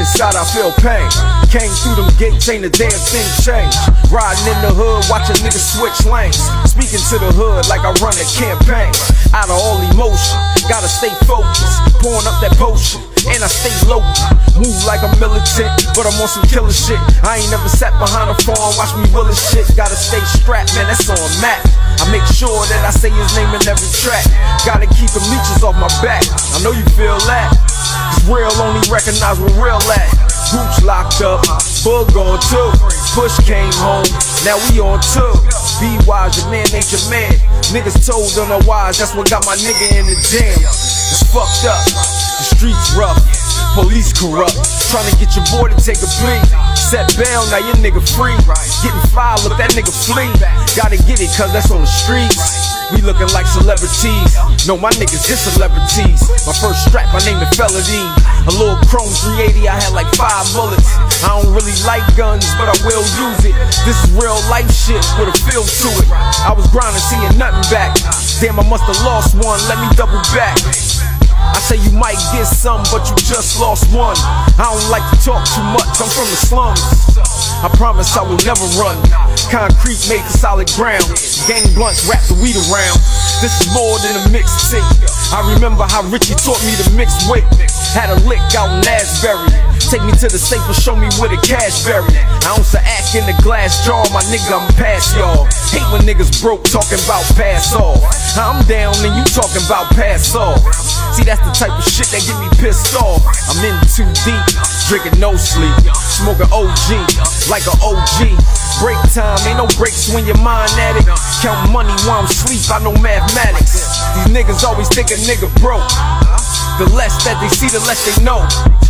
Inside I feel pain. Came through them gates, ain't a damn thing changed. Riding in the hood, watching niggas switch lanes. Speaking to the hood like I run a campaign. Out of all emotion, gotta stay focused. Pouring up that potion. And I stay low, move like a militant, but I'm on some killer shit. I ain't never sat behind a phone, watch me will shit. Gotta stay strapped, man, that's on Matt. I make sure that I say his name in every track. Gotta keep the leeches off my back. I know you feel that. Real only recognize where real at. Gooch locked up, Bug on two. Push came home, now we on two. Be wise, your man ain't your man. Niggas told on the wise, that's what got my nigga in the jam. It's fucked up, the streets rough, police corrupt. Trying to get your boy to take a plea. Set bail, now your nigga free. Getting filed, look that nigga flee. Gotta get it, cause that's on the streets. We looking like celebrities. No, my niggas is celebrities. My first strap, I named it Felony. A little chrome 380, I had like five bullets. I don't really like guns, but I will use it. This is real life shit with a feel to it. I was grinding, seeing nothing back. Damn, I must have lost one. Let me double back. I say you might get some, but you just lost one. I don't like to talk too much, I'm from the slums. I promise I will never run. Concrete made for solid ground. Gang blunts wrap the weed around. This is more than a mixtape. I remember how Richie taught me to mix weight. Had a lick out in Asbury. Take me to the safe and show me where the cash buried. I of act in the glass jar, my nigga, I'm past y'all. Hate when niggas broke talking about pass off. I'm down and you talking about pass off. See, that's the type of shit that get me pissed off. I'm in too deep, drinking no sleep, smoking OG like an OG. Break time, ain't no breaks when your mind at it. Count money while I'm sleep, I know mathematics. Niggas always think a nigga broke. The less that they see, the less they know.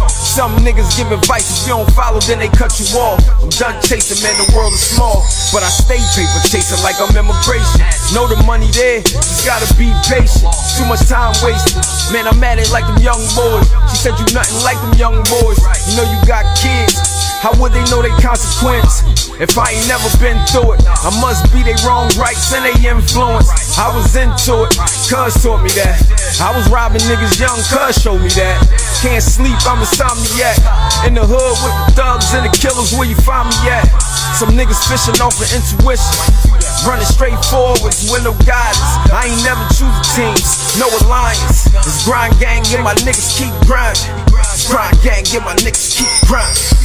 Some niggas give advice, if you don't follow, then they cut you off. I'm done chasing, man, the world is small. But I stay paper chasing like I'm immigration. Know the money there, just gotta be patient. Too much time wasted. Man, I'm at it like them young boys. She said you nothing like them young boys. You know you got kids. How would they know they consequence? If I ain't never been through it, I must be they wrong rights and they influence. I was into it, cuz taught me that. I was robbing niggas young, cuz showed me that. Can't sleep, I'm insomniac. In the hood with the thugs and the killers, where you find me at? Some niggas fishing off of intuition. Running straight forwards with no guidance. I ain't never choose teams, no alliance. It's grind gang, and my niggas keep grinding. Grind gang, and my niggas keep grinding.